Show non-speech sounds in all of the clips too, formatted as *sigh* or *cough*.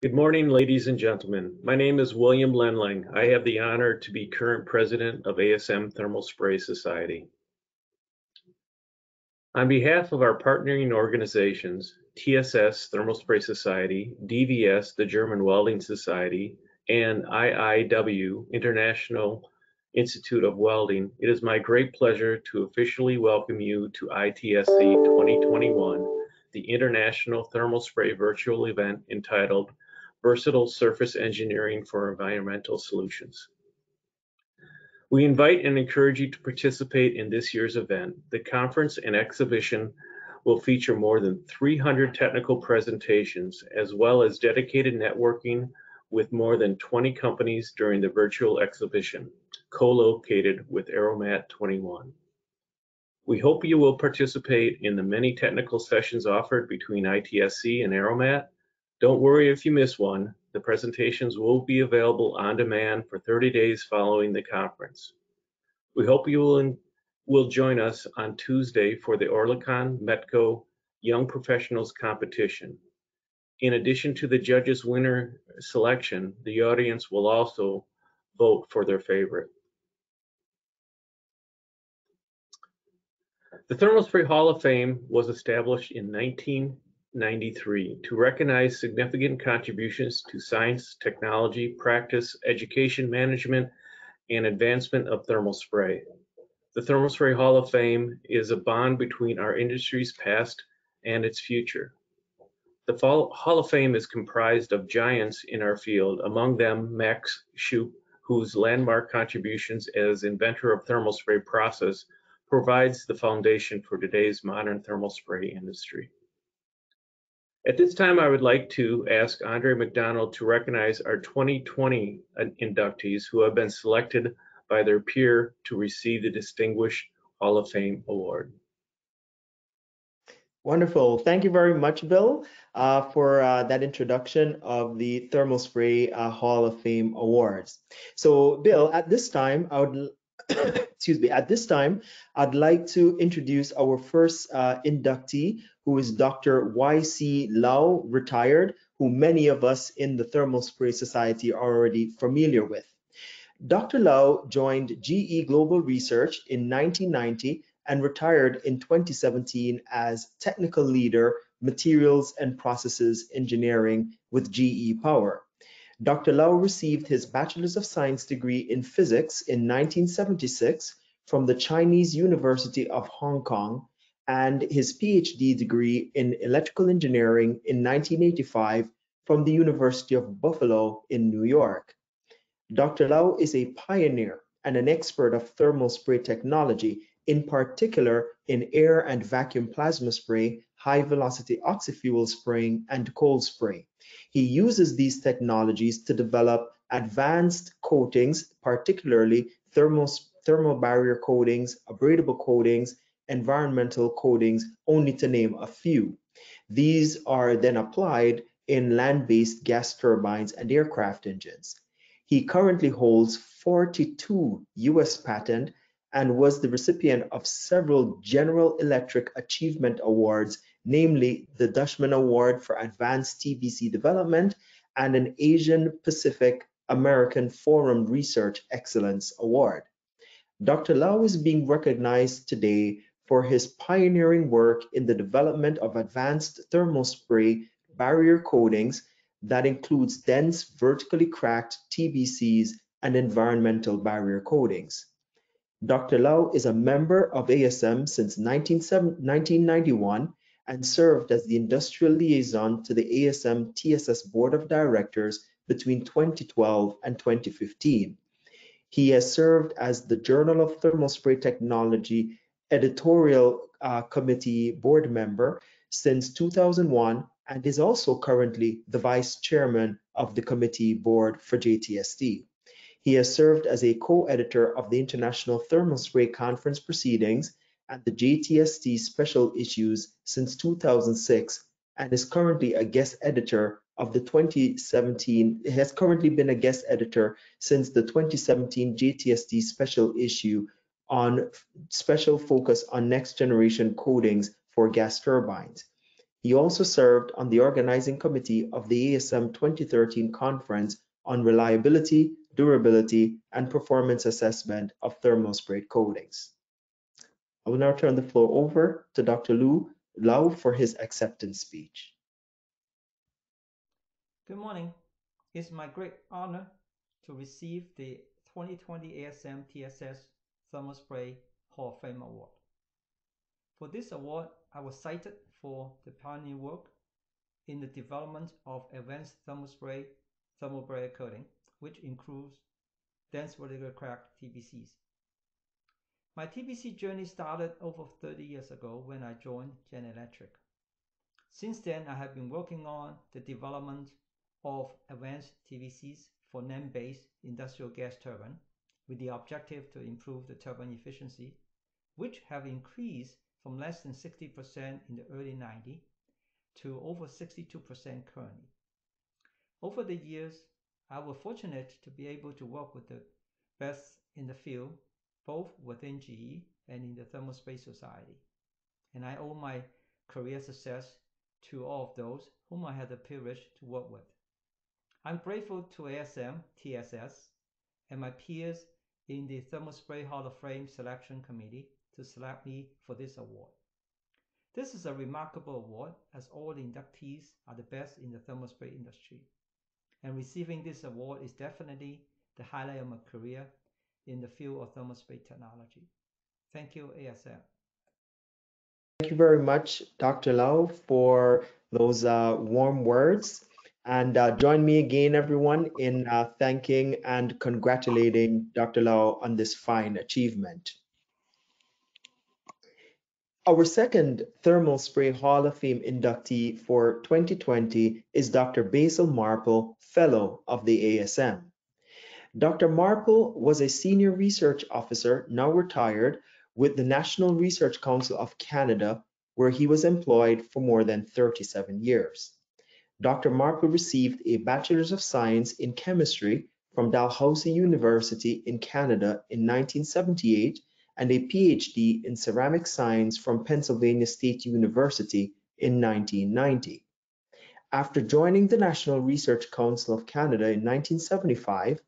Good morning, ladies and gentlemen. My name is William Lenling. I have the honor to be current president of ASM Thermal Spray Society. On behalf of our partnering organizations, TSS Thermal Spray Society, DVS, the German Welding Society, and IIW, International Institute of Welding, it is my great pleasure to officially welcome you to ITSC 2021, the International Thermal Spray virtual event entitled Versatile Surface Engineering for Environmental Solutions. We invite and encourage you to participate in this year's event. The conference and exhibition will feature more than 300 technical presentations, as well as dedicated networking with more than 20 companies during the virtual exhibition, co-located with Aeromat 21. We hope you will participate in the many technical sessions offered between ITSC and Aeromat don't worry if you miss one. The presentations will be available on demand for 30 days following the conference. We hope you will, will join us on Tuesday for the Oerlikon Metco Young Professionals Competition. In addition to the judges' winner selection, the audience will also vote for their favorite. The Thermal Spray Hall of Fame was established in 19 93 to recognize significant contributions to science, technology, practice, education management, and advancement of thermal spray. The Thermal Spray Hall of Fame is a bond between our industry's past and its future. The Hall of Fame is comprised of giants in our field, among them Max Schoop, whose landmark contributions as inventor of thermal spray process provides the foundation for today's modern thermal spray industry. At this time, I would like to ask Andre McDonald to recognize our 2020 inductees who have been selected by their peer to receive the Distinguished Hall of Fame Award. Wonderful. Thank you very much, Bill, uh, for uh, that introduction of the Thermal Spray uh, Hall of Fame Awards. So, Bill, at this time, I would *coughs* excuse me, at this time, I'd like to introduce our first uh, inductee, who is Dr. Y.C. Lau, retired, who many of us in the Thermal Spray Society are already familiar with. Dr. Lau joined GE Global Research in 1990 and retired in 2017 as Technical Leader, Materials and Processes Engineering with GE Power. Dr. Lau received his Bachelor's of Science degree in Physics in 1976 from the Chinese University of Hong Kong and his PhD degree in Electrical Engineering in 1985 from the University of Buffalo in New York. Dr. Lau is a pioneer and an expert of thermal spray technology, in particular in air and vacuum plasma spray, high velocity oxyfuel spraying, and cold spray. He uses these technologies to develop advanced coatings, particularly thermal, thermal barrier coatings, abradable coatings, environmental coatings, only to name a few. These are then applied in land-based gas turbines and aircraft engines. He currently holds 42 US patent and was the recipient of several General Electric Achievement Awards namely the Dushman Award for Advanced TBC Development and an Asian Pacific American Forum Research Excellence Award. Dr. Lau is being recognized today for his pioneering work in the development of advanced thermal spray barrier coatings that includes dense vertically cracked TBCs and environmental barrier coatings. Dr. Lau is a member of ASM since 1991 and served as the industrial liaison to the ASM TSS Board of Directors between 2012 and 2015. He has served as the Journal of Thermal Spray Technology editorial uh, committee board member since 2001 and is also currently the vice chairman of the committee board for JTST. He has served as a co-editor of the International Thermal Spray Conference proceedings and the JTST special issues since 2006 and is currently a guest editor of the 2017 has currently been a guest editor since the 2017 JTST special issue on special focus on next generation coatings for gas turbines. He also served on the organizing committee of the ASM 2013 conference on reliability, durability, and performance assessment of thermal spray coatings. I will now turn the floor over to Dr. Lou Lau for his acceptance speech. Good morning. It's my great honor to receive the 2020 ASM TSS Thermal Spray Hall of Fame Award. For this award, I was cited for the pioneer work in the development of advanced thermal spray thermal barrier coating, which includes dense vertical crack TBCs. My TBC journey started over 30 years ago when I joined General Electric. Since then, I have been working on the development of advanced TBCs for land-based industrial gas turbine with the objective to improve the turbine efficiency, which have increased from less than 60% in the early 90s to over 62% currently. Over the years, I was fortunate to be able to work with the best in the field, both within GE and in the Thermal Spray Society. And I owe my career success to all of those whom I had the privilege to work with. I'm grateful to ASM, TSS, and my peers in the Thermal Spray Hall of Fame Selection Committee to select me for this award. This is a remarkable award as all the inductees are the best in the thermal spray industry. And receiving this award is definitely the highlight of my career in the field of thermospray technology. Thank you, ASM. Thank you very much, Dr. Lau, for those uh, warm words. And uh, join me again, everyone, in uh, thanking and congratulating Dr. Lau on this fine achievement. Our second Thermal Spray Hall of Fame inductee for 2020 is Dr. Basil Marple, Fellow of the ASM. Dr. Marple was a senior research officer, now retired, with the National Research Council of Canada, where he was employed for more than 37 years. Dr. Marple received a Bachelor's of Science in Chemistry from Dalhousie University in Canada in 1978 and a PhD in ceramic science from Pennsylvania State University in 1990. After joining the National Research Council of Canada in 1975,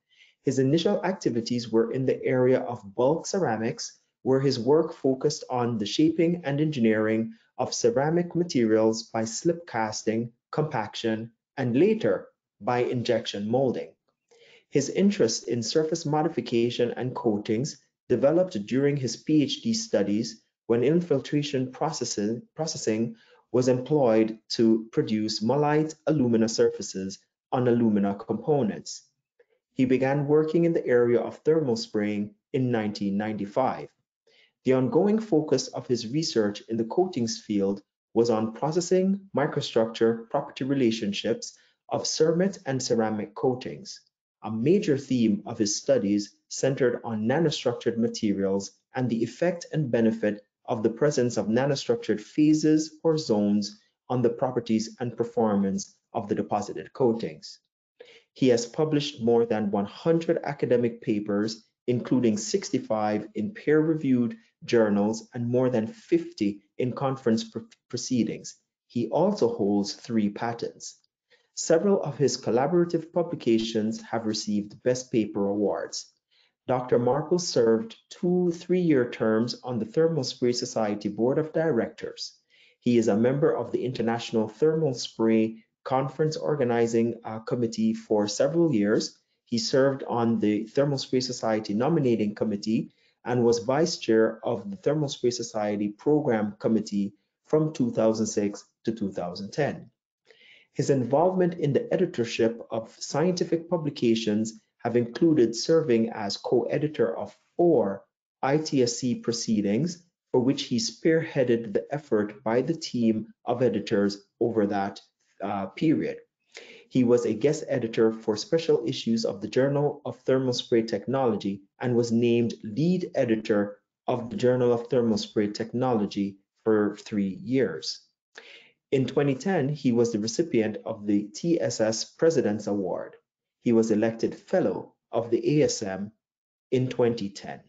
his initial activities were in the area of bulk ceramics, where his work focused on the shaping and engineering of ceramic materials by slip casting, compaction, and later by injection molding. His interest in surface modification and coatings developed during his PhD studies when infiltration processing, processing was employed to produce mullite alumina surfaces on alumina components. He began working in the area of thermal spraying in 1995. The ongoing focus of his research in the coatings field was on processing microstructure property relationships of cermet and ceramic coatings. A major theme of his studies centered on nanostructured materials and the effect and benefit of the presence of nanostructured phases or zones on the properties and performance of the deposited coatings. He has published more than 100 academic papers, including 65 in peer-reviewed journals and more than 50 in conference pr proceedings. He also holds three patents. Several of his collaborative publications have received Best Paper awards. Dr. Marple served two three-year terms on the Thermal Spray Society Board of Directors. He is a member of the International Thermal Spray Conference Organizing uh, Committee for several years. He served on the Thermal Spray Society Nominating Committee and was vice chair of the Thermal Spray Society Program Committee from 2006 to 2010. His involvement in the editorship of scientific publications have included serving as co-editor of four ITSC proceedings for which he spearheaded the effort by the team of editors over that uh, period. He was a guest editor for special issues of the Journal of Thermal Spray Technology and was named lead editor of the Journal of Thermal Spray Technology for three years. In 2010, he was the recipient of the TSS President's Award. He was elected Fellow of the ASM in 2010.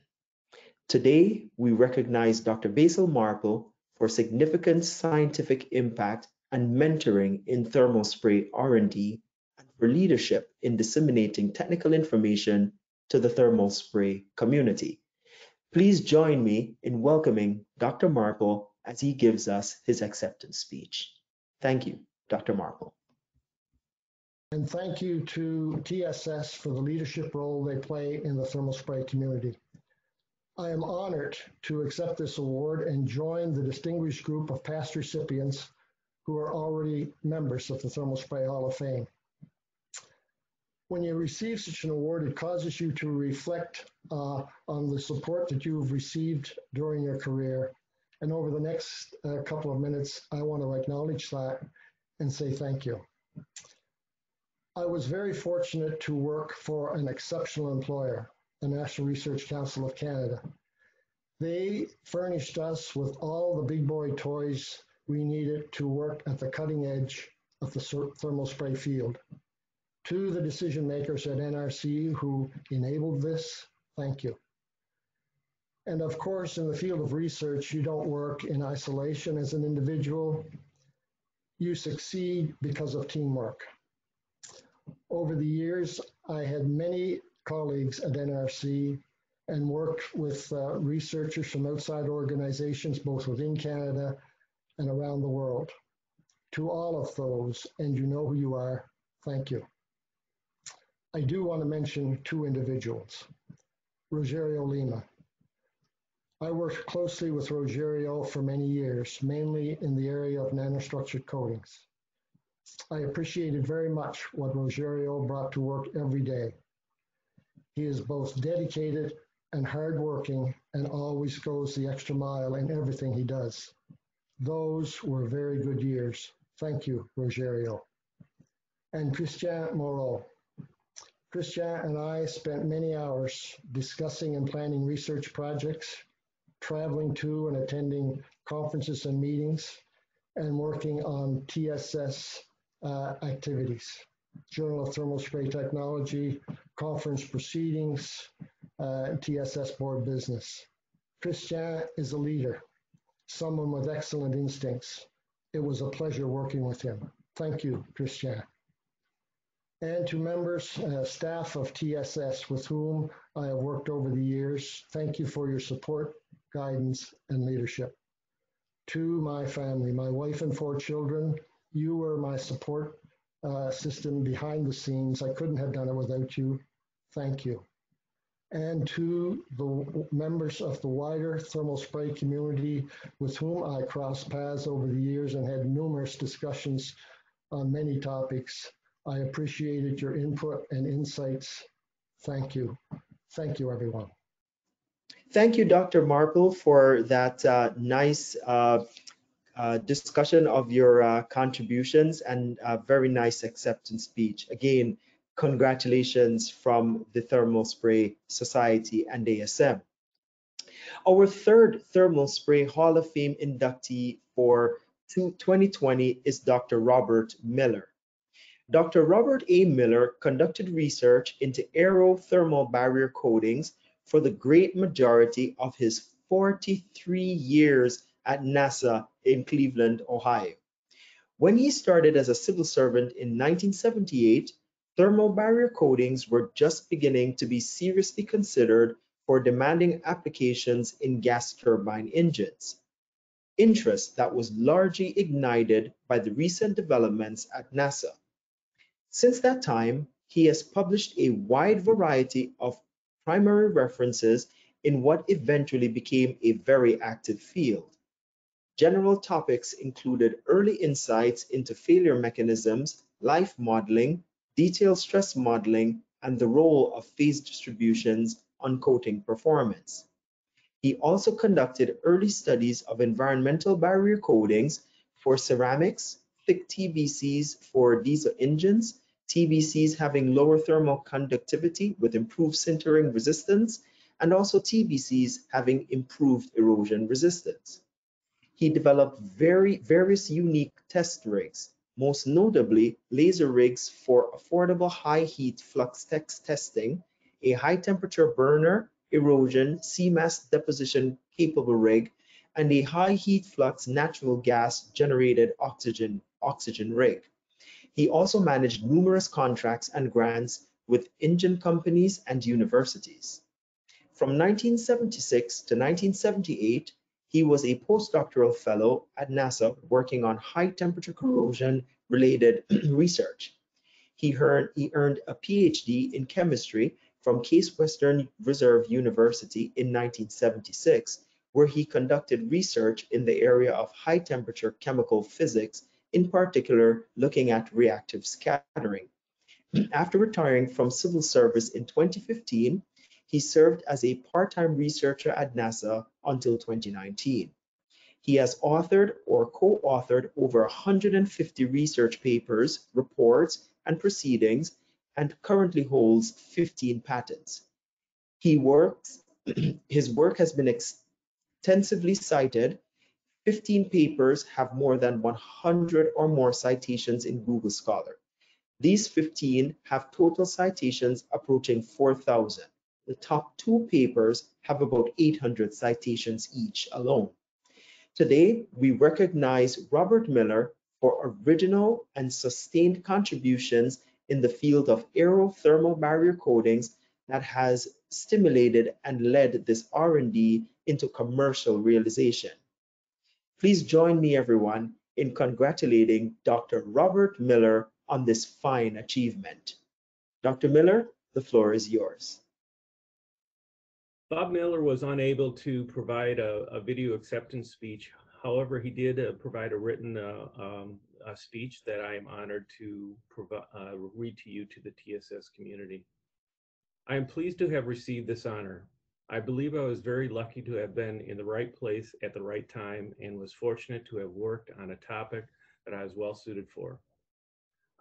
Today, we recognize Dr. Basil Marple for significant scientific impact and mentoring in thermal spray R&D, and for leadership in disseminating technical information to the thermal spray community. Please join me in welcoming Dr. Marple as he gives us his acceptance speech. Thank you, Dr. Marple. And thank you to TSS for the leadership role they play in the thermal spray community. I am honored to accept this award and join the distinguished group of past recipients who are already members of the Thermal Spray Hall of Fame. When you receive such an award, it causes you to reflect uh, on the support that you've received during your career. And over the next uh, couple of minutes, I want to acknowledge that and say thank you. I was very fortunate to work for an exceptional employer, the National Research Council of Canada. They furnished us with all the big boy toys we needed to work at the cutting edge of the thermal spray field. To the decision makers at NRC who enabled this, thank you. And of course, in the field of research, you don't work in isolation as an individual. You succeed because of teamwork. Over the years, I had many colleagues at NRC and worked with uh, researchers from outside organizations, both within Canada and around the world. To all of those, and you know who you are, thank you. I do want to mention two individuals. Rogerio Lima. I worked closely with Rogerio for many years, mainly in the area of nanostructured coatings. I appreciated very much what Rogerio brought to work every day. He is both dedicated and hardworking and always goes the extra mile in everything he does. Those were very good years. Thank you, Rogerio. And Christian Moreau. Christian and I spent many hours discussing and planning research projects, traveling to and attending conferences and meetings, and working on TSS uh, activities. Journal of Thermal Spray Technology, conference proceedings, uh, TSS board business. Christian is a leader someone with excellent instincts. It was a pleasure working with him. Thank you, Christian. And to members, uh, staff of TSS with whom I have worked over the years, thank you for your support, guidance, and leadership. To my family, my wife and four children, you were my support uh, system behind the scenes. I couldn't have done it without you. Thank you and to the members of the wider thermal spray community with whom I crossed paths over the years and had numerous discussions on many topics. I appreciated your input and insights. Thank you. Thank you, everyone. Thank you, Dr. Marple, for that uh, nice uh, uh, discussion of your uh, contributions and a very nice acceptance speech. Again, congratulations from the Thermal Spray Society and ASM. Our third Thermal Spray Hall of Fame inductee for 2020 is Dr. Robert Miller. Dr. Robert A. Miller conducted research into aerothermal barrier coatings for the great majority of his 43 years at NASA in Cleveland, Ohio. When he started as a civil servant in 1978, Thermal barrier coatings were just beginning to be seriously considered for demanding applications in gas turbine engines. Interest that was largely ignited by the recent developments at NASA. Since that time, he has published a wide variety of primary references in what eventually became a very active field. General topics included early insights into failure mechanisms, life modeling, detailed stress modeling, and the role of phase distributions on coating performance. He also conducted early studies of environmental barrier coatings for ceramics, thick TBCs for diesel engines, TBCs having lower thermal conductivity with improved sintering resistance, and also TBCs having improved erosion resistance. He developed very various unique test rigs, most notably laser rigs for affordable high heat flux text testing, a high temperature burner, erosion, CMAS deposition capable rig, and a high heat flux natural gas generated oxygen, oxygen rig. He also managed numerous contracts and grants with engine companies and universities. From 1976 to 1978, he was a postdoctoral fellow at NASA working on high temperature corrosion related *clears throat* research. He earned, he earned a PhD in chemistry from Case Western Reserve University in 1976, where he conducted research in the area of high temperature chemical physics, in particular looking at reactive scattering. *clears throat* After retiring from civil service in 2015, he served as a part-time researcher at NASA until 2019. He has authored or co-authored over 150 research papers, reports, and proceedings, and currently holds 15 patents. He works, *clears throat* his work has been extensively cited. 15 papers have more than 100 or more citations in Google Scholar. These 15 have total citations approaching 4,000. The top two papers have about 800 citations each alone. Today, we recognize Robert Miller for original and sustained contributions in the field of aerothermal barrier coatings that has stimulated and led this R&D into commercial realization. Please join me, everyone, in congratulating Dr. Robert Miller on this fine achievement. Dr. Miller, the floor is yours. Bob Miller was unable to provide a, a video acceptance speech. However, he did uh, provide a written uh, um, a speech that I am honored to provide, uh, read to you to the TSS community. I am pleased to have received this honor. I believe I was very lucky to have been in the right place at the right time and was fortunate to have worked on a topic that I was well suited for.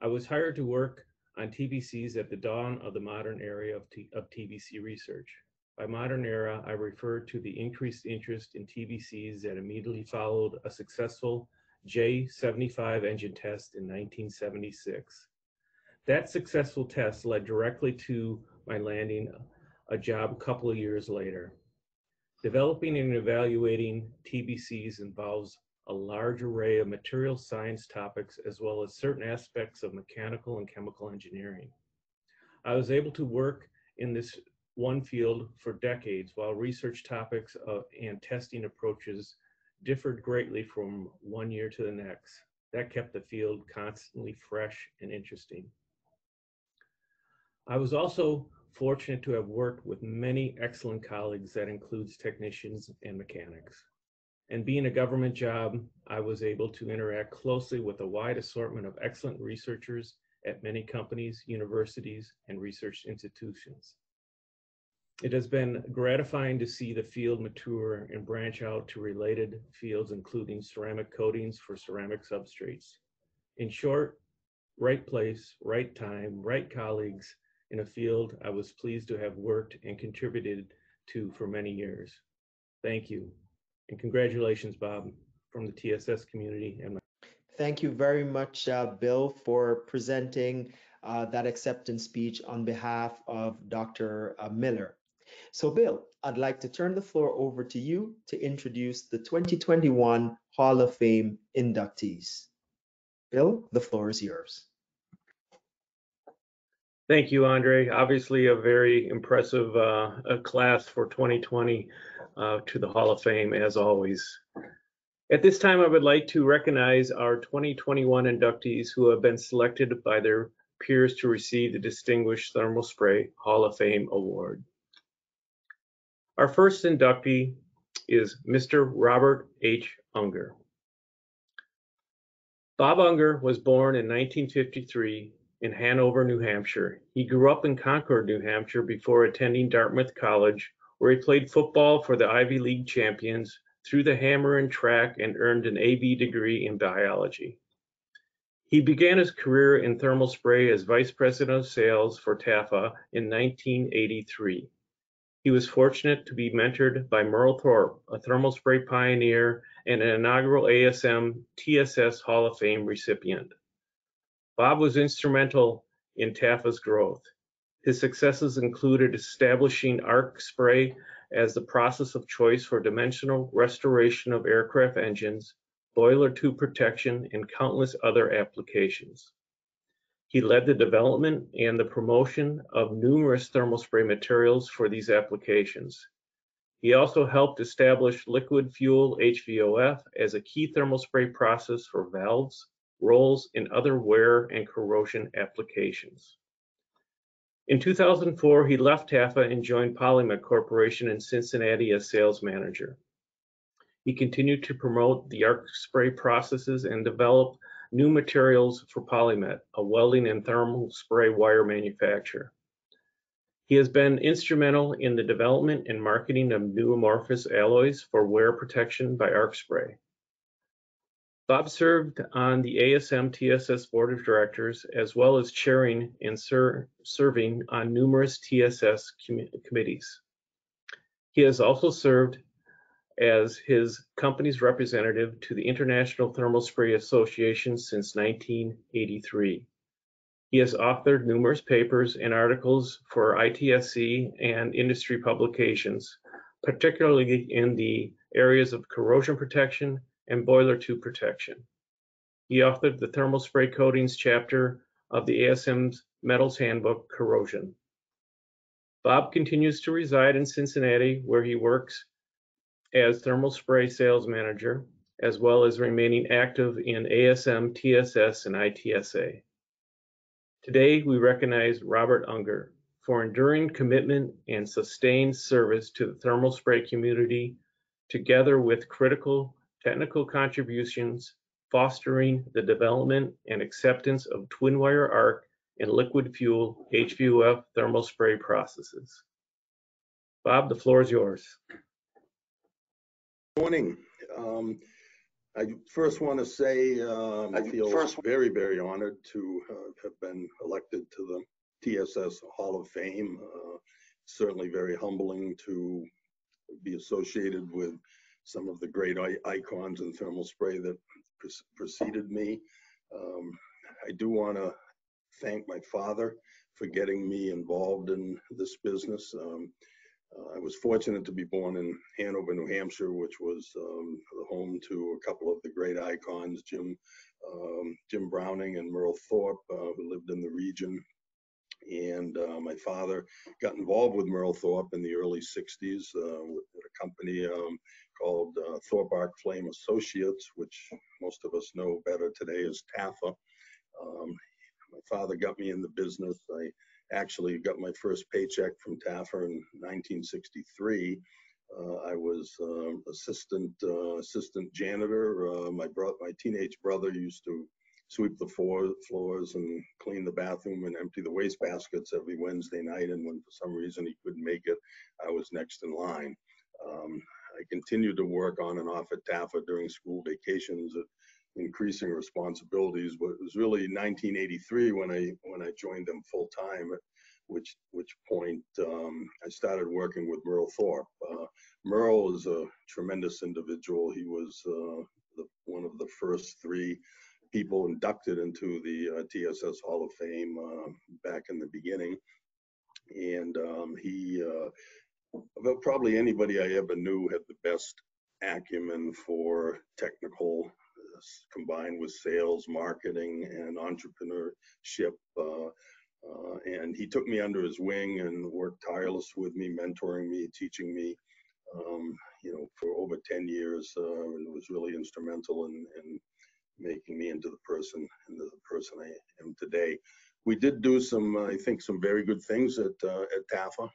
I was hired to work on TBCs at the dawn of the modern era of, of TBC research. By modern era, I refer to the increased interest in TBCs that immediately followed a successful J75 engine test in 1976. That successful test led directly to my landing a job a couple of years later. Developing and evaluating TBCs involves a large array of material science topics as well as certain aspects of mechanical and chemical engineering. I was able to work in this one field for decades while research topics of, and testing approaches differed greatly from one year to the next. That kept the field constantly fresh and interesting. I was also fortunate to have worked with many excellent colleagues that includes technicians and mechanics. And being a government job, I was able to interact closely with a wide assortment of excellent researchers at many companies, universities, and research institutions. It has been gratifying to see the field mature and branch out to related fields, including ceramic coatings for ceramic substrates. In short, right place, right time, right colleagues in a field I was pleased to have worked and contributed to for many years. Thank you. And congratulations, Bob, from the TSS community. and. Thank you very much, uh, Bill, for presenting uh, that acceptance speech on behalf of Dr. Uh, Miller. So Bill, I'd like to turn the floor over to you to introduce the 2021 Hall of Fame inductees. Bill, the floor is yours. Thank you, Andre. Obviously, a very impressive uh, class for 2020 uh, to the Hall of Fame, as always. At this time, I would like to recognize our 2021 inductees who have been selected by their peers to receive the Distinguished Thermal Spray Hall of Fame Award. Our first inductee is Mr. Robert H. Unger. Bob Unger was born in 1953 in Hanover, New Hampshire. He grew up in Concord, New Hampshire before attending Dartmouth College, where he played football for the Ivy League champions, threw the hammer and track, and earned an AB degree in biology. He began his career in thermal spray as vice president of sales for TAFA in 1983. He was fortunate to be mentored by Merle Thorpe, a thermal spray pioneer and an inaugural ASM TSS Hall of Fame recipient. Bob was instrumental in TAFA's growth. His successes included establishing arc spray as the process of choice for dimensional restoration of aircraft engines, boiler tube protection, and countless other applications. He led the development and the promotion of numerous thermal spray materials for these applications. He also helped establish liquid fuel HVOF as a key thermal spray process for valves, rolls, and other wear and corrosion applications. In 2004, he left TAFA and joined Polymet Corporation in Cincinnati as sales manager. He continued to promote the arc spray processes and develop new materials for Polymet, a welding and thermal spray wire manufacturer. He has been instrumental in the development and marketing of new amorphous alloys for wear protection by arc spray. Bob served on the ASM TSS board of directors as well as chairing and ser serving on numerous TSS com committees. He has also served as his company's representative to the International Thermal Spray Association since 1983. He has authored numerous papers and articles for ITSC and industry publications, particularly in the areas of corrosion protection and boiler tube protection. He authored the thermal spray coatings chapter of the ASM's Metals Handbook Corrosion. Bob continues to reside in Cincinnati, where he works as thermal spray sales manager, as well as remaining active in ASM, TSS, and ITSA. Today, we recognize Robert Unger for enduring commitment and sustained service to the thermal spray community, together with critical technical contributions fostering the development and acceptance of twin wire arc and liquid fuel HVOF thermal spray processes. Bob, the floor is yours. Good morning. Um, I first want to say um, I feel first... very, very honored to uh, have been elected to the TSS Hall of Fame. Uh, certainly very humbling to be associated with some of the great icons in thermal spray that pre preceded me. Um, I do want to thank my father for getting me involved in this business. Um, I was fortunate to be born in Hanover, New Hampshire, which was um, the home to a couple of the great icons, Jim um, Jim Browning and Merle Thorpe, uh, who lived in the region. And uh, my father got involved with Merle Thorpe in the early 60s uh, at a company um, called uh, Thorpe Arc Flame Associates, which most of us know better today as TAFA. Um, my father got me in the business. I actually got my first paycheck from TAFA in 1963. Uh, I was uh, assistant uh, assistant janitor. Uh, my bro- my teenage brother used to sweep the floor, floors and clean the bathroom and empty the waste baskets every Wednesday night. And when for some reason he couldn't make it, I was next in line. Um, I continued to work on and off at TAFA during school vacations at increasing responsibilities. But it was really 1983 when I when I joined them full time. At which which point um, I started working with Merle Thorpe. Uh, Merle is a tremendous individual. He was uh, the, one of the first three people inducted into the uh, TSS Hall of Fame uh, back in the beginning, and um, he. Uh, about probably anybody I ever knew had the best acumen for technical combined with sales, marketing, and entrepreneurship. Uh, uh, and he took me under his wing and worked tireless with me, mentoring me, teaching me, um, you know, for over 10 years, uh, and was really instrumental in, in making me into the person, into the person I am today. We did do some, I think, some very good things at uh, at TAFA.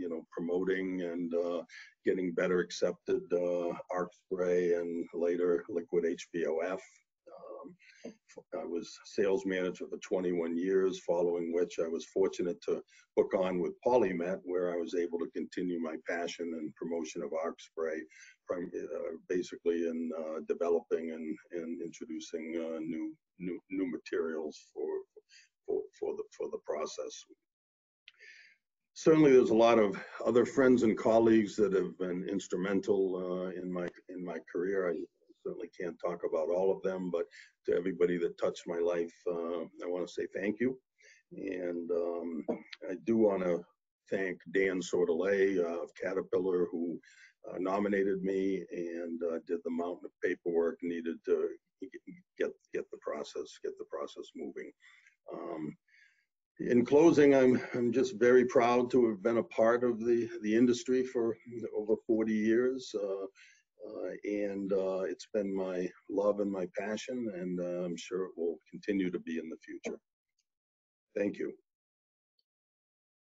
You know, promoting and uh, getting better accepted uh, arc spray and later liquid HVOF. Um, I was sales manager for 21 years, following which I was fortunate to hook on with Polymet, where I was able to continue my passion and promotion of arc spray, uh, basically in uh, developing and, and introducing uh, new, new new materials for, for for the for the process certainly there's a lot of other friends and colleagues that have been instrumental uh, in my in my career. I certainly can't talk about all of them, but to everybody that touched my life, uh, I want to say thank you. And um, I do want to thank Dan Sordelet of Caterpillar who uh, nominated me and uh, did the mountain of paperwork needed to get get the process get the process moving. Um, in closing, I'm I'm just very proud to have been a part of the the industry for over 40 years. Uh, uh, and uh, it's been my love and my passion, and uh, I'm sure it will continue to be in the future. Thank you.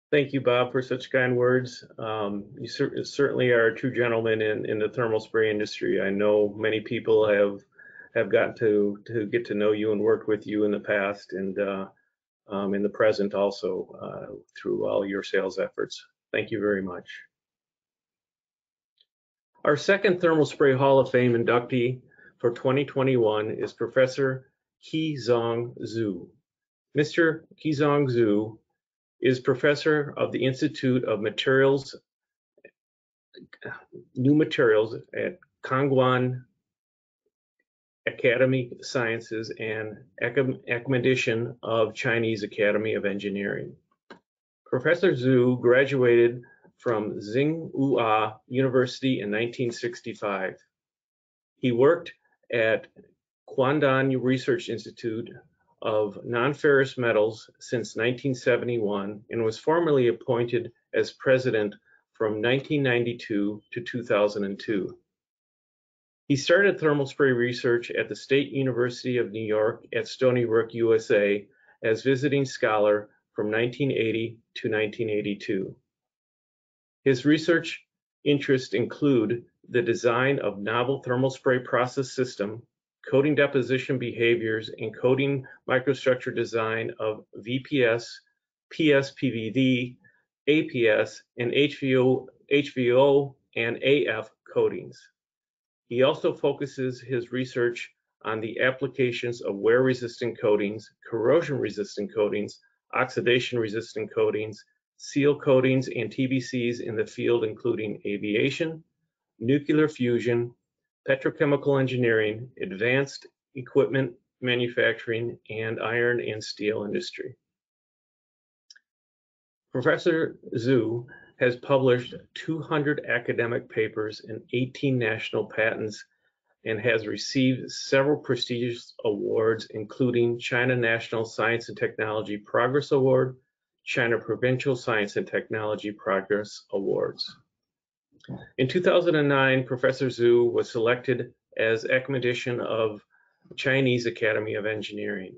Thank you, Bob, for such kind words. Um, you cer certainly are a true gentleman in, in the thermal spray industry. I know many people have have gotten to to get to know you and worked with you in the past and uh, um, in the present also uh, through all your sales efforts. Thank you very much. Our second Thermal Spray Hall of Fame inductee for 2021 is Professor Qizong Zhu. Mr. Qizong Zhu is professor of the Institute of Materials, New Materials at Guangdong Academy Sciences and academician of Chinese Academy of Engineering. Professor Zhu graduated from Tsinghua University in 1965. He worked at Guangdong Research Institute of nonferrous metals since 1971 and was formally appointed as president from 1992 to 2002. He started thermal spray research at the State University of New York at Stony Brook, USA as visiting scholar from 1980 to 1982. His research interests include the design of novel thermal spray process system coating deposition behaviors, and coating microstructure design of VPS, PSPVD, APS, and HVO, HVO and AF coatings. He also focuses his research on the applications of wear-resistant coatings, corrosion-resistant coatings, oxidation-resistant coatings, seal coatings, and TBCs in the field including aviation, nuclear fusion, petrochemical engineering, advanced equipment manufacturing, and iron and steel industry. Professor Zhu has published 200 academic papers and 18 national patents and has received several prestigious awards, including China National Science and Technology Progress Award, China Provincial Science and Technology Progress Awards. In 2009, Professor Zhu was selected as academician of Chinese Academy of Engineering.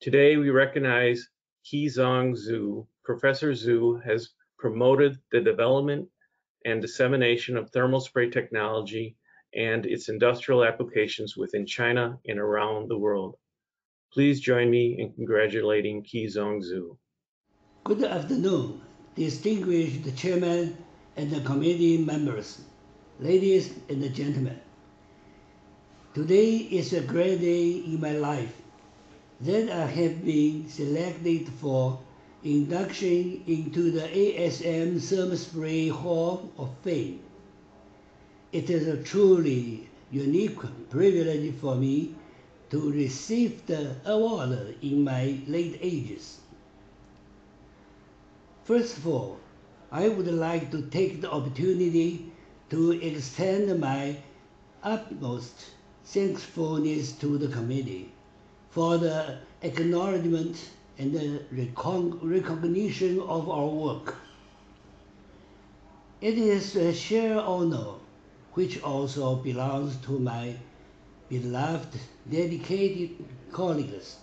Today, we recognize Qizong Zhu. Professor Zhu has promoted the development and dissemination of thermal spray technology and its industrial applications within China and around the world. Please join me in congratulating Qizong Zhu. Good afternoon, distinguished Chairman and the committee members, ladies and gentlemen. Today is a great day in my life that I have been selected for induction into the ASM Thermal Spray Hall of Fame. It is a truly unique privilege for me to receive the award in my late ages. First of all, I would like to take the opportunity to extend my utmost thankfulness to the committee for the acknowledgement and the recognition of our work. It is a shared honor which also belongs to my beloved, dedicated colleagues.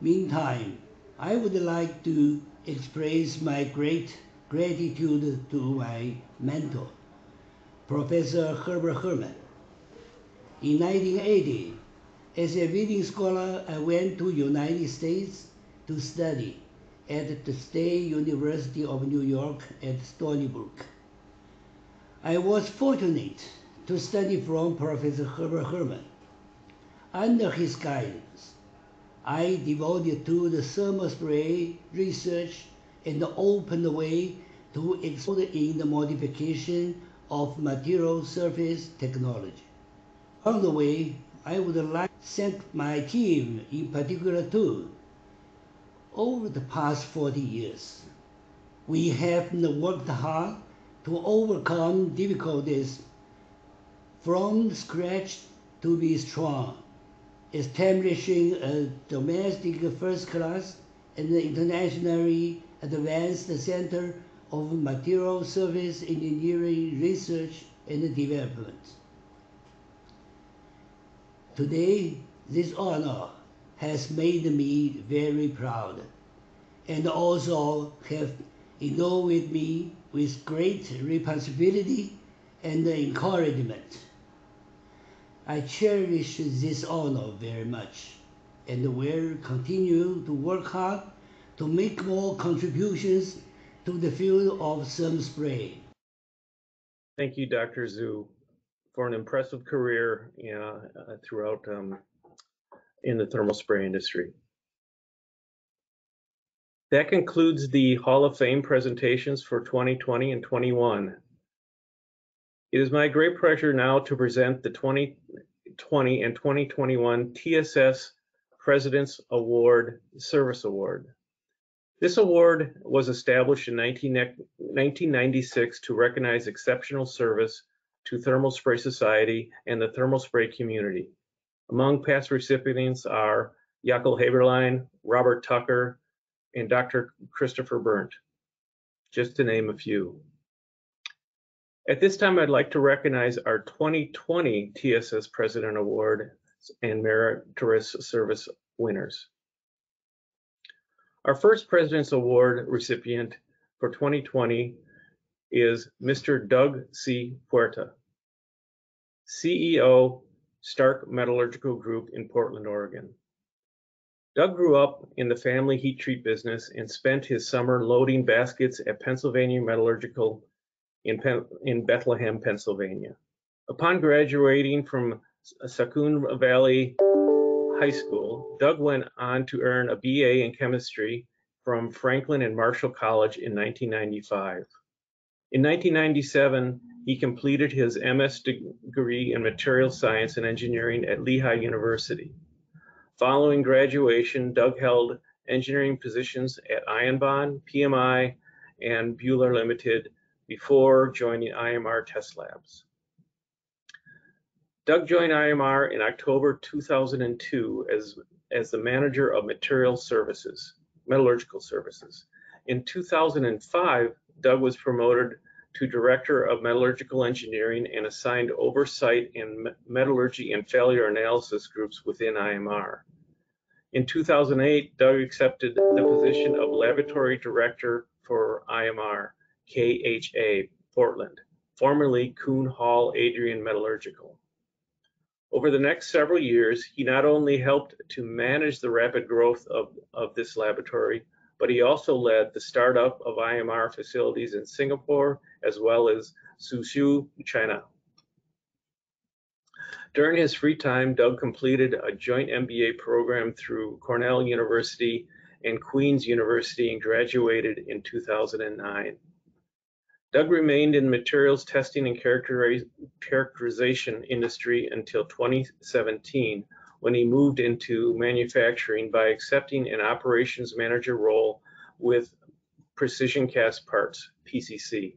Meantime, I would like to express my great gratitude to my mentor, Professor Herbert Herman. In 1980, as a reading scholar, I went to United States to study at the State University of New York at Stony Brook. I was fortunate to study from Professor Herbert Herman. Under his guidance, I devoted to the thermal spray research and opened the way to explore in the modification of material surface technology. On the way, I would like to thank my team in particular too. over the past 40 years. We have worked hard to overcome difficulties from scratch to be strong, establishing a domestic first class and internationally advanced center of material service engineering research and development. Today, this honor has made me very proud and also have endowed me with great responsibility and encouragement. I cherish this honor very much and will continue to work hard to make more contributions to the field of thermal spray. Thank you, Dr. Zhu, for an impressive career uh, throughout um, in the thermal spray industry. That concludes the Hall of Fame presentations for 2020 and 21. It is my great pleasure now to present the 2020 and 2021 TSS President's Award Service Award. This award was established in 19, 1996 to recognize exceptional service to Thermal Spray Society and the thermal spray community. Among past recipients are Jackal Haberlein, Robert Tucker, and Dr. Christopher Berndt, just to name a few. At this time, I'd like to recognize our 2020 TSS President Award and Meritorious Service winners. Our first President's Award recipient for 2020 is Mr. Doug C. Puerta, CEO, Stack Metallurgical Group in Portland, Oregon. Doug grew up in the family heat treat business and spent his summer loading baskets at Pennsylvania Metallurgical in, Pen in Bethlehem, Pennsylvania. Upon graduating from Saucon Valley High School, Doug went on to earn a BA in chemistry from Franklin and Marshall College in 1995. In 1997, he completed his MS degree in material science and engineering at Lehigh University. Following graduation, Doug held engineering positions at Ionbond, PMI, and Buehler Limited before joining IMR Test Labs. Doug joined IMR in October 2002 as, as the manager of material services, metallurgical services. In 2005, Doug was promoted to Director of Metallurgical Engineering and assigned oversight in metallurgy and failure analysis groups within IMR. In 2008, Doug accepted the position of Laboratory Director for IMR, KHA, Portland, formerly Koon Hall Adrian Metallurgical. Over the next several years, he not only helped to manage the rapid growth of, of this laboratory, but he also led the startup of IMR facilities in Singapore as well as Suzhou, China. During his free time, Doug completed a joint MBA program through Cornell University and Queen's University and graduated in 2009. Doug remained in materials testing and characterization industry until 2017 when he moved into manufacturing by accepting an operations manager role with Precision Castparts, PCC.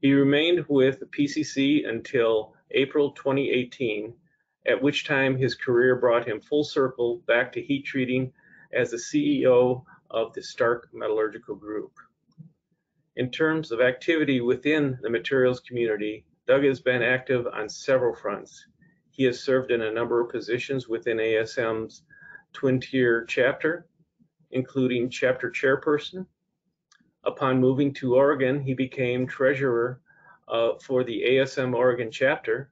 He remained with PCC until April 2018, at which time his career brought him full circle back to heat treating as the CEO of the Stack Metallurgical Group. In terms of activity within the materials community, Doug has been active on several fronts. He has served in a number of positions within ASM's Twin Tier chapter, including chapter chairperson. Upon moving to Oregon, he became treasurer uh, for the ASM Oregon chapter.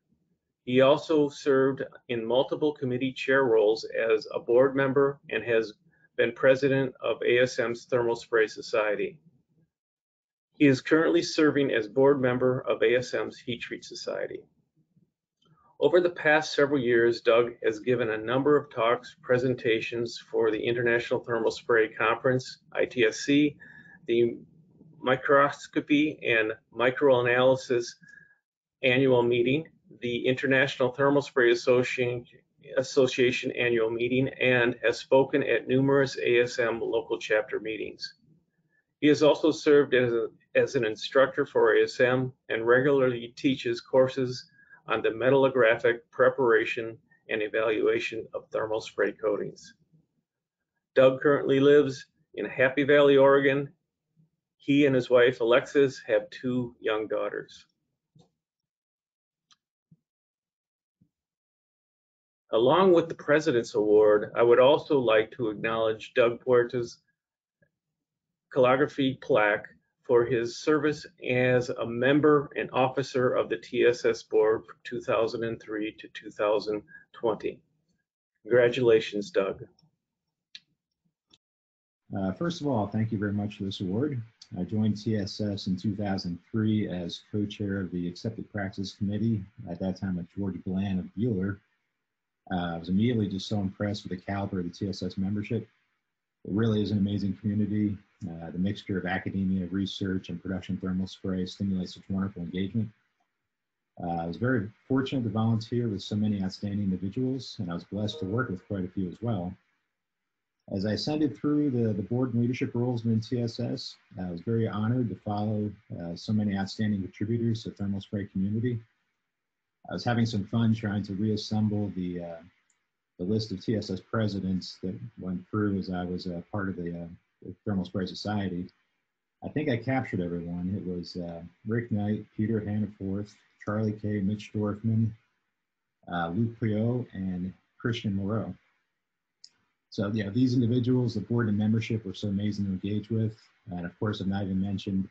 He also served in multiple committee chair roles as a board member and has been president of ASM's Thermal Spray Society. He is currently serving as board member of ASM's Heat Treat Society. Over the past several years, Doug has given a number of talks, presentations for the International Thermal Spray Conference, ITSC, the Microscopy and Microanalysis Annual Meeting, the International Thermal Spray Association Association annual meeting and has spoken at numerous ASM local chapter meetings. He has also served as, a, as an instructor for ASM and regularly teaches courses on the metallographic preparation and evaluation of thermal spray coatings. Doug currently lives in Happy Valley, Oregon. He and his wife, Alexis, have two young daughters. Along with the President's Award, I would also like to acknowledge Doug Puerta's calligraphy plaque for his service as a member and officer of the TSS board from 2003 to 2020. Congratulations, Doug. Uh, first of all, thank you very much for this award. I joined TSS in 2003 as co-chair of the Accepted Practice Committee, at that time with George Glenn of Buehler. Uh, I was immediately just so impressed with the caliber of the TSS membership. It really is an amazing community. Uh, the mixture of academia, research, and production thermal spray stimulates such wonderful engagement. Uh, I was very fortunate to volunteer with so many outstanding individuals, and I was blessed to work with quite a few as well. As I ascended through the, the board and leadership roles within TSS, I was very honored to follow uh, so many outstanding contributors to the thermal spray community. I was having some fun trying to reassemble the, uh, the list of TSS presidents that went through as I was a part of the, uh, the Thermal Spray Society. I think I captured everyone. It was uh, Rick Knight, Peter Hanneforth, Charlie Kay, Mitch Dorfman, uh, Luke Priot, and Christian Moreau. So yeah, these individuals, the board and membership were so amazing to engage with. And of course, I've not even mentioned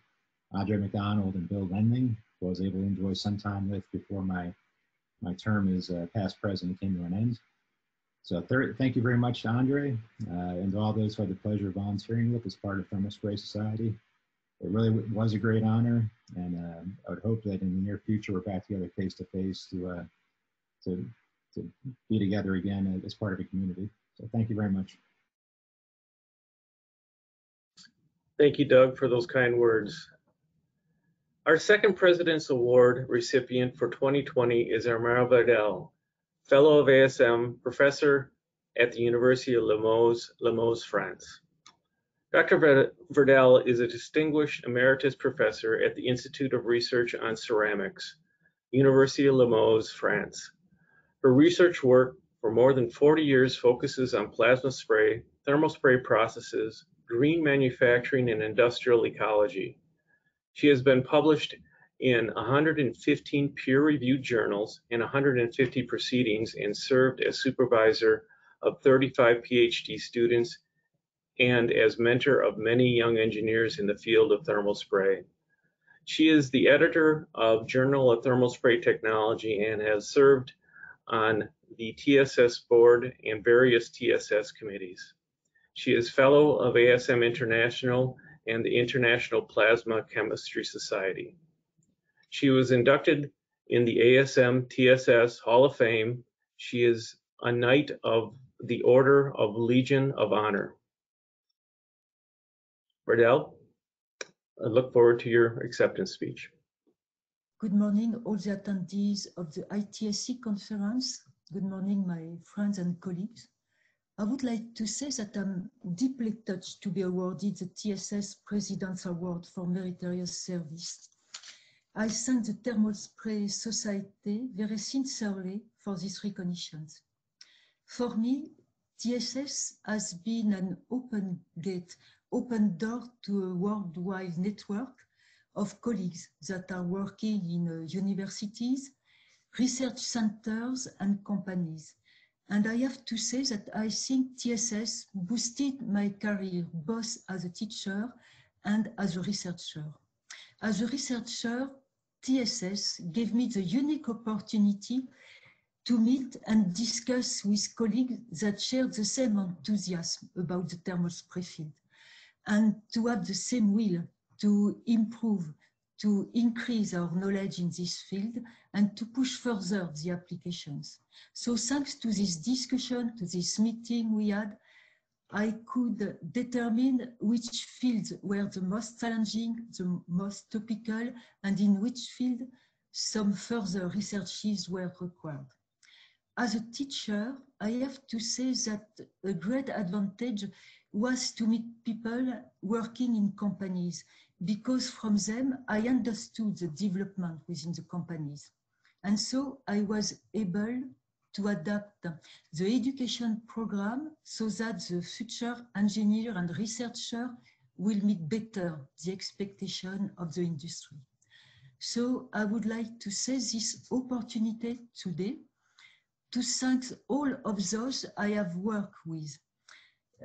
Andre McDonald and Bill Lenling, who I was able to enjoy some time with before my, my term as uh, past president came to an end. So third, thank you very much to Andre uh, and to all those who had the pleasure of volunteering with as part of Thermal Spray Society. It really was a great honor, and uh, I would hope that in the near future we're back together face to face to uh, to to be together again as part of a community. So thank you very much. Thank you, Doug, for those kind words. Our second President's Award recipient for 2020 is Armelle Vardelle, Fellow of ASM, Professor at the University of Limoges, Limoges, France. Dr. Vardelle is a distinguished emeritus professor at the Institute of Research on Ceramics, University of Limoges, France. Her research work for more than 40 years focuses on plasma spray, thermal spray processes, green manufacturing, and industrial ecology. She has been published in 115 peer-reviewed journals and 150 proceedings and served as supervisor of 35 PhD students and as mentor of many young engineers in the field of thermal spray. She is the editor of Journal of Thermal Spray Technology and has served on the TSS board and various TSS committees. She is fellow of ASM International and the International Plasma Chemistry Society. She was inducted in the ASM TSS Hall of Fame. She is a Knight of the Order of Legion of Honor. Riddell, I look forward to your acceptance speech. Good morning, all the attendees of the ITSC conference. Good morning, my friends and colleagues. I would like to say that I'm deeply touched to be awarded the TSS President's Award for Meritorious Service. I thank the Thermal Spray Society very sincerely for this recognition. For me, TSS has been an open gate, open door to a worldwide network of colleagues that are working in uh, universities, research centers and companies. And I have to say that I think TSS boosted my career both as a teacher and as a researcher. As a researcher, TSS gave me the unique opportunity to meet and discuss with colleagues that shared the same enthusiasm about the thermal spray field and to have the same will to improve to increase our knowledge in this field and to push further the applications. So thanks to this discussion, to this meeting we had, I could determine which fields were the most challenging, the most topical, and in which field some further researches were required. as a teacher, I have to say that a great advantage was to meet people working in companies because from them I understood the development within the companies. And so I was able to adapt the education program so that the future engineer and researcher will meet better the expectation of the industry. So I would like to seize this opportunity today to thank all of those I have worked with.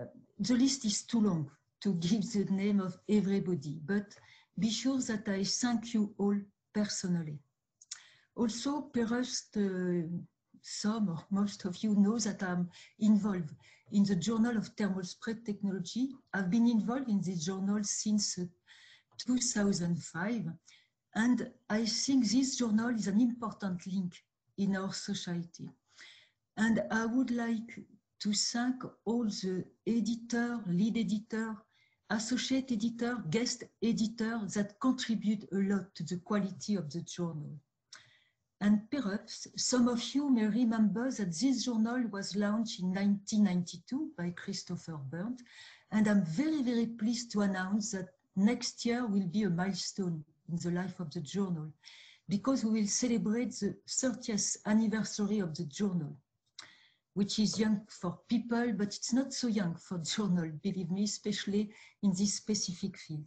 Uh, the list is too long to give the name of everybody, but be sure that I thank you all personally. Also, perhaps uh, some or most of you know that I'm involved in the Journal of Thermal Spray Technology. I've been involved in this journal since uh, 2005, and I think this journal is an important link in our society. And I would like to thank all the editor, lead editor, associate editor, guest editor that contribute a lot to the quality of the journal. And perhaps some of you may remember that this journal was launched in 1992 by Christopher Berndt. And I'm very, very pleased to announce that next year will be a milestone in the life of the journal because we will celebrate the 30th anniversary of the journal which is young for people, but it's not so young for *laughs* journal, believe me, especially in this specific field.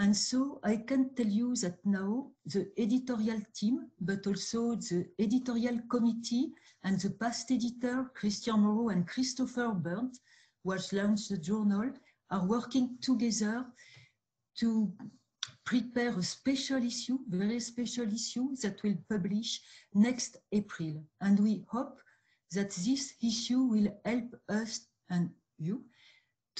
And so I can tell you that now the editorial team, but also the editorial committee and the past editor, Christian Moreau and Christopher Berndt, who has launched the journal, are working together to prepare a special issue, very special issue that will publish next April. And we hope that this issue will help us and you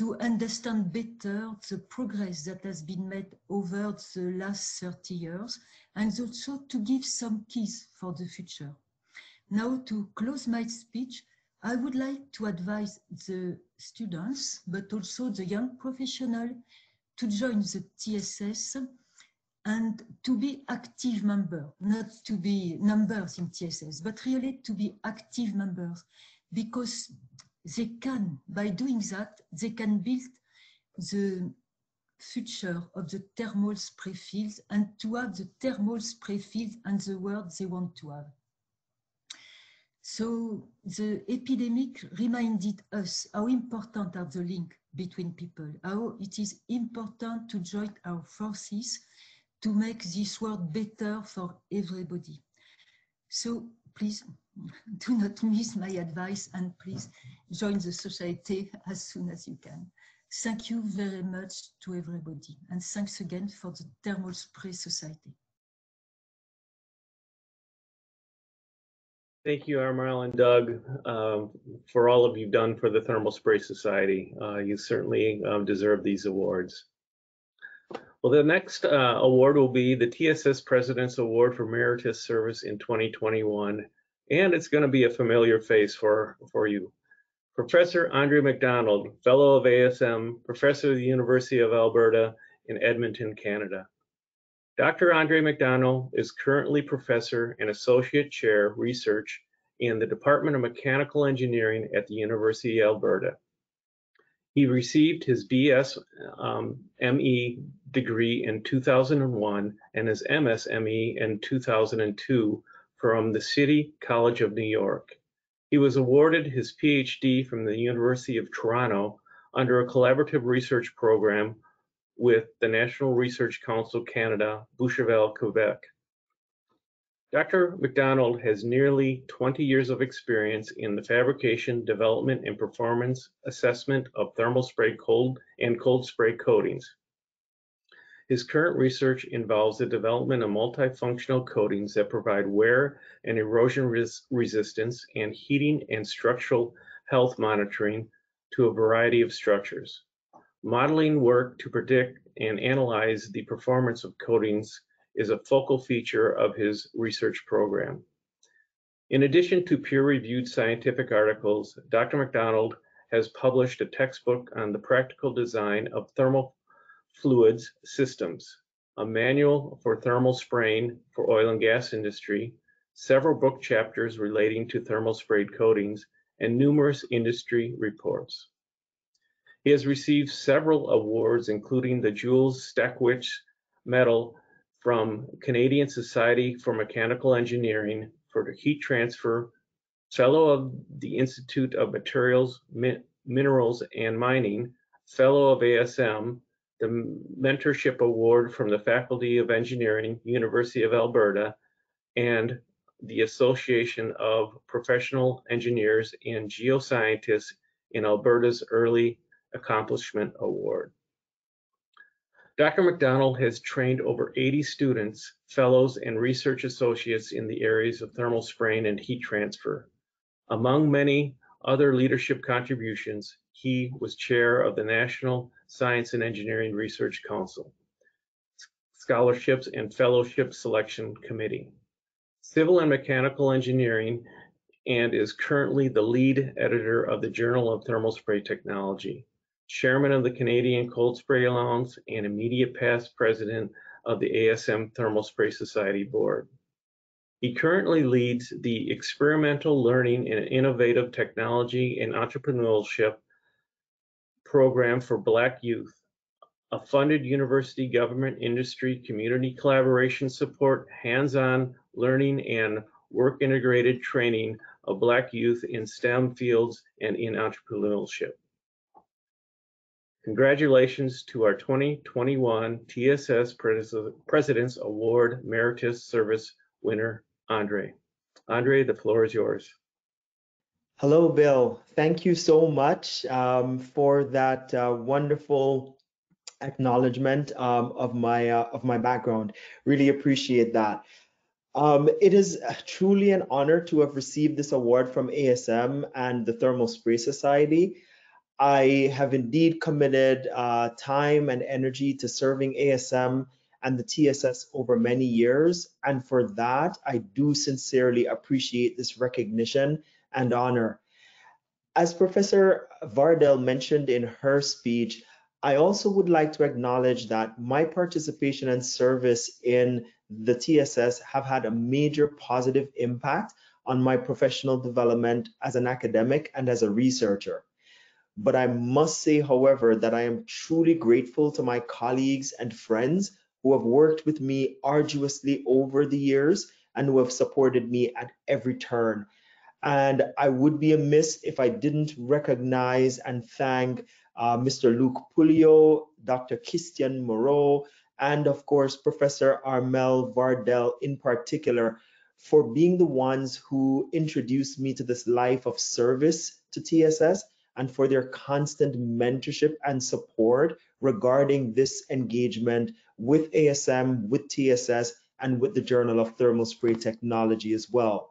to understand better the progress that has been made over the last 30 years and also to give some keys for the future. Now to close my speech, I would like to advise the students, but also the young professional to join the TSS and to be active member, not to be numbers in TSS, but really to be active members because they can, by doing that, they can build the future of the thermal spray fields and to have the thermal spray field and the world they want to have. So the epidemic reminded us how important are the link between people, how it is important to join our forces to make this world better for everybody. So please *laughs* do not miss my advice and please join the society as soon as you can. Thank you very much to everybody and thanks again for the Thermal Spray Society. Thank you, Armelle and Doug, um, for all of you've done for the Thermal Spray Society. Uh, you certainly um, deserve these awards. Well, the next uh, award will be the TSS President's Award for Meritorious Service in 2021, and it's going to be a familiar face for, for you. Professor Andre McDonald, Fellow of ASM, Professor of the University of Alberta in Edmonton, Canada. Dr. Andre McDonald is currently Professor and Associate Chair Research in the Department of Mechanical Engineering at the University of Alberta. He received his BS um, ME degree in 2001 and his MSME in 2002 from the City College of New York. He was awarded his PhD from the University of Toronto under a collaborative research program with the National Research Council Canada, Boucherville, Quebec. Dr. McDonald has nearly 20 years of experience in the fabrication, development, and performance assessment of thermal spray cold and cold spray coatings. His current research involves the development of multifunctional coatings that provide wear and erosion res resistance and heating and structural health monitoring to a variety of structures. Modeling work to predict and analyze the performance of coatings is a focal feature of his research program. In addition to peer-reviewed scientific articles, Dr. McDonald has published a textbook on the practical design of thermal fluids systems, a manual for thermal spraying for oil and gas industry, several book chapters relating to thermal sprayed coatings, and numerous industry reports. He has received several awards, including the Jules Stachiewicz Medal from Canadian Society for Mechanical Engineering for heat transfer, Fellow of the Institute of Materials, Min Minerals and Mining, Fellow of ASM, the Mentorship Award from the Faculty of Engineering, University of Alberta, and the Association of Professional Engineers and Geoscientists in Alberta's Early Accomplishment Award. Dr. McDonald has trained over 80 students, fellows, and research associates in the areas of thermal spraying and heat transfer. Among many other leadership contributions, he was chair of the National Science and Engineering Research Council, Scholarships and Fellowship Selection Committee, Civil and Mechanical Engineering, and is currently the lead editor of the Journal of Thermal Spray Technology chairman of the Canadian Cold Spray Alliance, and immediate past president of the ASM Thermal Spray Society board. He currently leads the Experimental Learning and Innovative Technology and Entrepreneurship program for Black youth, a funded university government industry community collaboration support, hands-on learning and work integrated training of Black youth in STEM fields and in entrepreneurship. Congratulations to our 2021 TSS President's Award Meritorious Service winner, Andre. Andre, the floor is yours. Hello, Bill. Thank you so much um, for that uh, wonderful acknowledgement um, of my uh, of my background. Really appreciate that. Um, it is truly an honor to have received this award from ASM and the Thermal Spray Society. I have indeed committed uh, time and energy to serving ASM and the TSS over many years. And for that, I do sincerely appreciate this recognition and honor. As Professor Vardelle mentioned in her speech, I also would like to acknowledge that my participation and service in the TSS have had a major positive impact on my professional development as an academic and as a researcher. But I must say, however, that I am truly grateful to my colleagues and friends who have worked with me arduously over the years and who have supported me at every turn. And I would be amiss if I didn't recognize and thank uh, Mr. Luc Pouliot, Dr. Christian Moreau, and of course, Professor Armelle Vardelle in particular for being the ones who introduced me to this life of service to TSS and for their constant mentorship and support regarding this engagement with ASM, with TSS, and with the Journal of Thermal Spray Technology as well.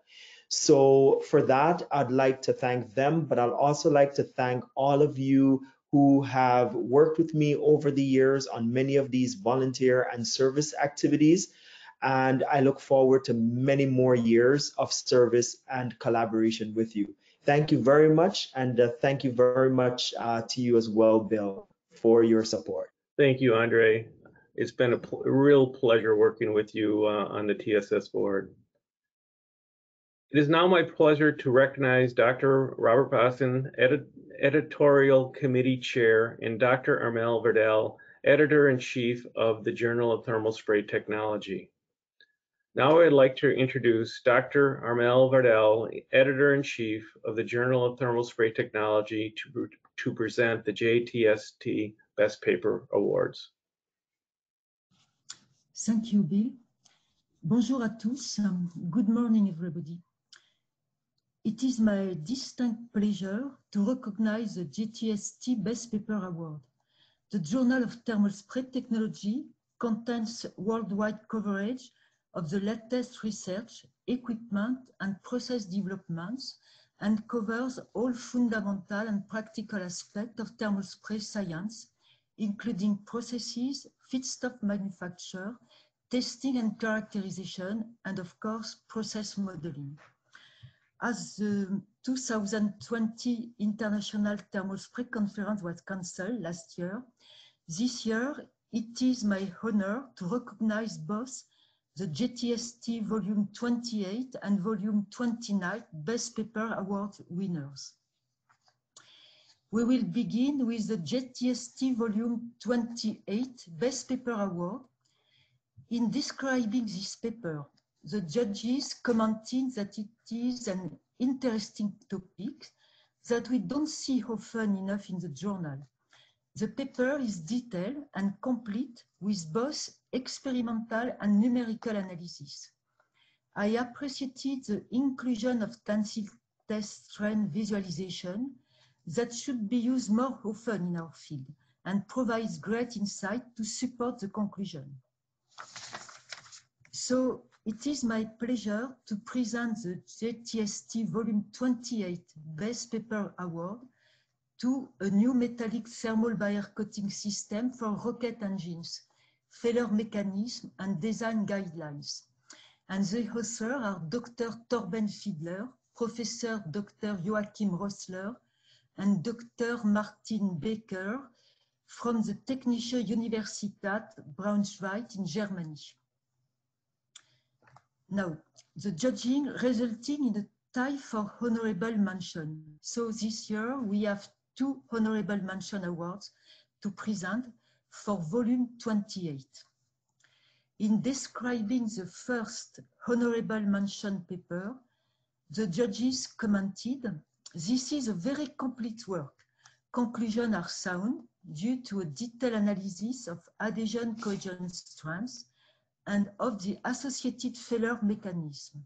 So for that, I'd like to thank them, but I'd also like to thank all of you who have worked with me over the years on many of these volunteer and service activities. And I look forward to many more years of service and collaboration with you thank you very much. And uh, thank you very much uh, to you as well, Bill, for your support. Thank you, Andre. It's been a, pl real pleasure working with you uh, on the TSS board. It is now my pleasure to recognize Dr. Robert Boston, edit editorial committee chair, and Dr. Armelle Vardelle, editor-in-chief of the Journal of Thermal Spray Technology. Now I'd like to introduce Dr. Armelle Vardelle, Editor-in-Chief of the Journal of Thermal Spray Technology to, to present the JTST Best Paper Awards. Thank you, Bill. Bonjour à tous. Um, good morning, everybody. It is my distinct pleasure to recognize the JTST Best Paper Award. The Journal of Thermal Spray Technology contains worldwide coverage of the latest research, equipment, and process developments and covers all fundamental and practical aspects of thermal spray science, including processes, feedstock manufacture, testing and characterization, and of course, process modeling. As um, the 2020 International Thermal Spray Conference was cancelled last year, this year it is my honor to recognize both the JTST Volume 28 and Volume 29 Best Paper Award winners. We will begin with the JTST Volume 28 Best Paper Award. In describing this paper, the judges commented that it is an interesting topic that we don't see often enough in the journal. The paper is detailed and complete with both experimental and numerical analysis. I appreciated the inclusion of tensile test trend visualization that should be used more often in our field and provides great insight to support the conclusion. So it is my pleasure to present the JTST Volume 28 Best Paper Award to a new metallic thermal barrier coating system for rocket engines, failure mechanism and design guidelines. And the authors are Dr. Torben Fiedler, Professor Dr. Joachim Rösler, and Dr. Martin Bäker from the Technische Universität Braunschweig in Germany. Now, the judging resulting in a tie for honorable mention. So this year we have two honorable mention awards to present for volume 28. In describing the first honorable mention paper, the judges commented, this is a very complete work. Conclusions are sound due to a detailed analysis of adhesion cohesion strands and of the associated failure mechanism.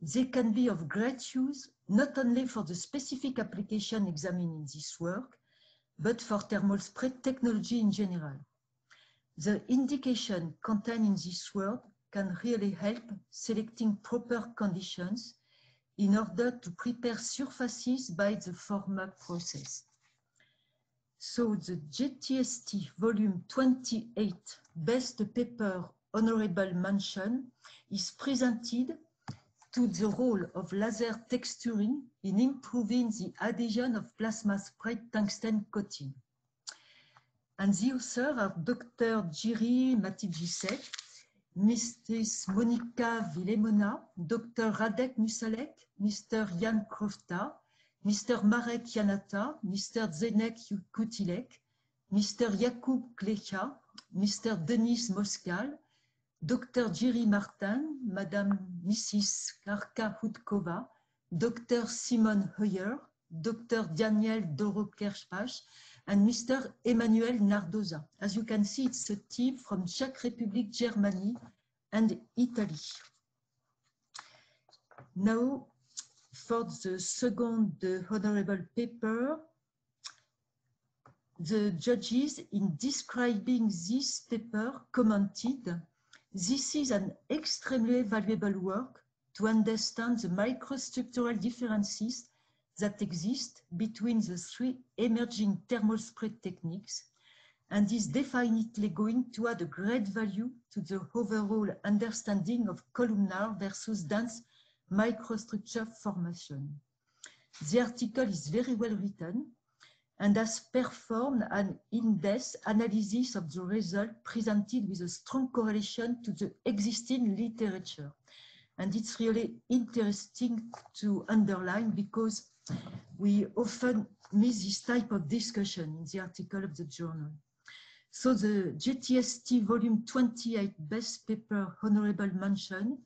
They can be of great use not only for the specific application examined in this work, but for thermal spray technology in general. The indication contained in this work can really help selecting proper conditions in order to prepare surfaces by the former process. So the JTST volume 28 best paper honorable mention is presented to the role of laser texturing in improving the adhesion of plasma spray tungsten coating. And the authors are Dr. Jiří Matyjisek, Mrs. Monika Vilemona, Dr. Radek Musalek, Mr. Jan Krofta, Mr. Marek Janata, Mr. Zenek Kutilek, Mr. Jakub Klecha, Mr. Denis Moskal, Dr. Jiri Martin, Madame Mrs. Karka Hudkova, Dr. Simon Hoyer, Dr. Daniel Dorokerspach, and Mr. Emmanuel Nardoza. As you can see, it's a team from Czech Republic, Germany, and Italy. Now, for the second honorable paper, the judges, in describing this paper, commented this is an extremely valuable work to understand the microstructural differences that exist between the three emerging thermal spray techniques and is definitely going to add a great value to the overall understanding of columnar versus dense microstructure formation. The article is very well written and has performed an in-depth analysis of the result presented with a strong correlation to the existing literature. And it's really interesting to underline because we often miss this type of discussion in the article of the journal. So the JTST volume 28 best paper honorable mention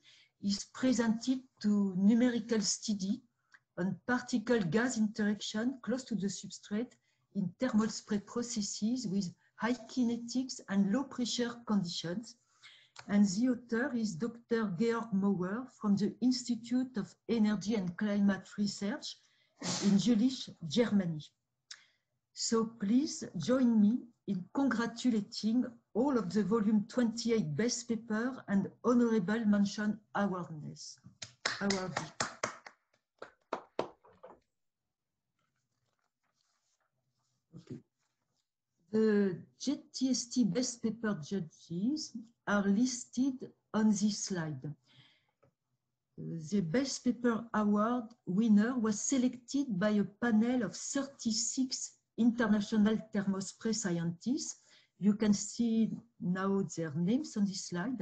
is presented to numerical study on particle gas interaction close to the substrate in thermal spray processes with high kinetics and low pressure conditions. And the author is Dr. Georg Mauer from the Institute of Energy and Climate Research in Jülich, Germany. So please join me in congratulating all of the volume 28 best paper and honorable mention awareness. Awardee. Euh, the JTST best paper judges are listed on this slide. Uh, the best paper award winner was selected by a panel of 36 international thermal spray scientists. You can see now their names on this slide.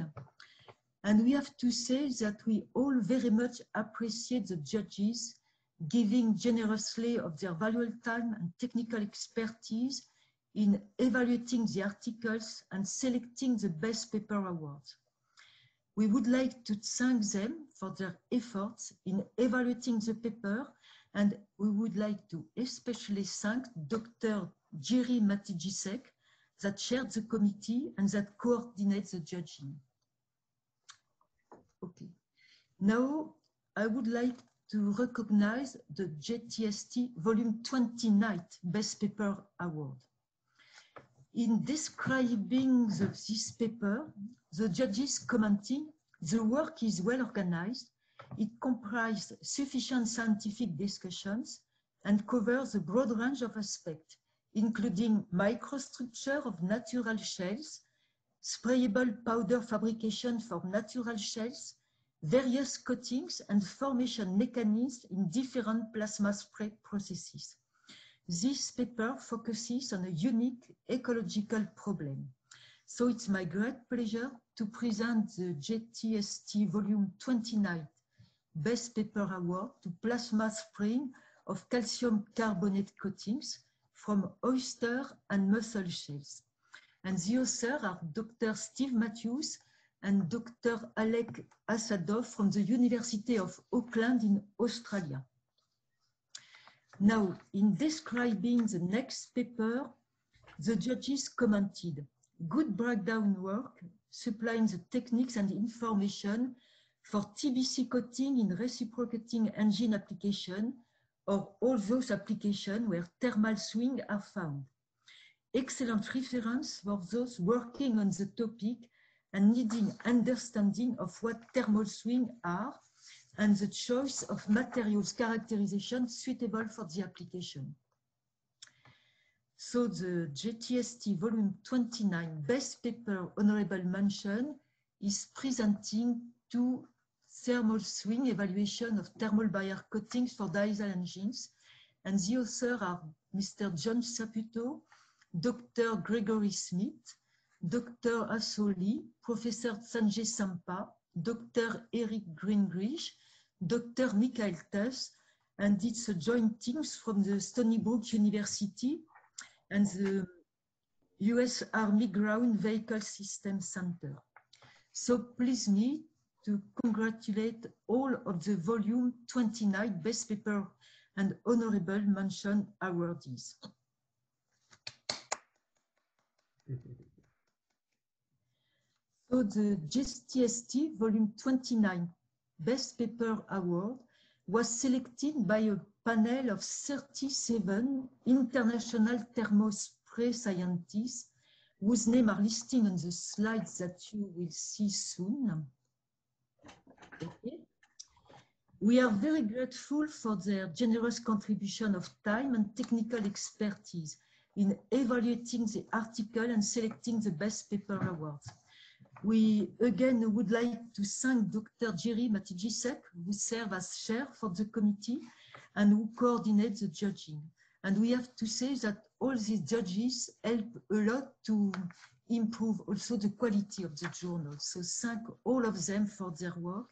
And we have to say that we all very much appreciate the judges giving generously of their valuable time and technical expertise in evaluating the articles and selecting the best paper awards. We would like to thank them for their efforts in evaluating the paper and we would like to especially thank Dr. Jiri Matějíček that chaired the committee and that coordinates the judging. Okay. Now, I would like to recognize the JTST Volume 29 Best Paper Award. In describing the, this paper, the judges commenting, the work is well organized, it comprises sufficient scientific discussions and covers a broad range of aspects, including microstructure of natural shells, sprayable powder fabrication for natural shells, various coatings and formation mechanisms in different plasma spray processes. This paper focuses on a unique ecological problem. So it's my great pleasure to present the JTST Volume 29 Best Paper Award to plasma spraying of calcium carbonate coatings from oyster and mussel shells. And the authors are Dr. Steve Matthews and Dr. Alec Asadoff from the University of Auckland in Australia. Now, in describing the next paper, the judges commented, good breakdown work, supplying the techniques and information for TBC coating in reciprocating engine application or all those applications where thermal swing are found. Excellent reference for those working on the topic and needing understanding of what thermal swing are and the choice of materials characterization suitable for the application. So the JTST volume 29 best paper honorable mention is presenting two thermal swing evaluation of thermal barrier coatings for diesel engines. And the authors are Mr. John Saputo, Dr. Gregory Smith, Dr. Asoli, Professor Sanjay Sampath, Dr. Eric Gingrich, Dr. Michael Tuss, and it's a joint teams from the Stony Brook University and the US Army Ground Vehicle System Center. So please me to congratulate all of the volume 29 best paper and honorable mention awardees. Mm-hmm. So the JTST volume 29 best paper award was selected by a panel of 37 international thermal spray scientists whose names are listed on the slides that you will see soon. Okay. We are very grateful for their generous contribution of time and technical expertise in evaluating the article and selecting the best paper awards. We again would like to thank Dr. Jerry Matějíček, who serves as chair for the committee and who coordinates the judging. And we have to say that all these judges help a lot to improve also the quality of the journal. So thank all of them for their work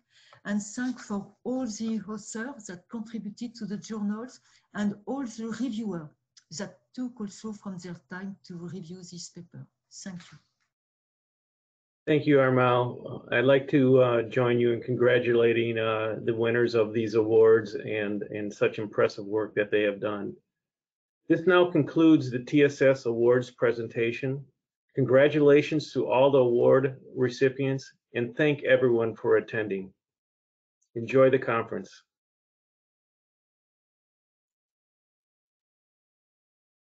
and thank for all the authors that contributed to the journals and all the reviewers that took also from their time to review this paper. Thank you. Thank you, Armelle. I'd like to uh, join you in congratulating uh, the winners of these awards and, and such impressive work that they have done. This now concludes the TSS Awards presentation. Congratulations to all the award recipients and thank everyone for attending. Enjoy the conference.